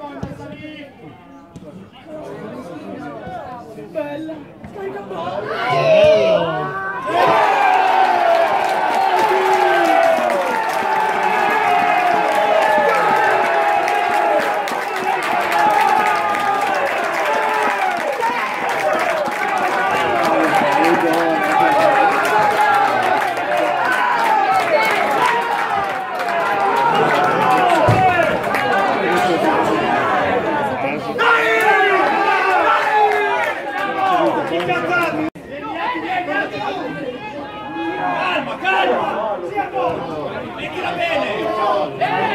Ponte, salì! Bella! Scarica calma, sia buono, mettila bene.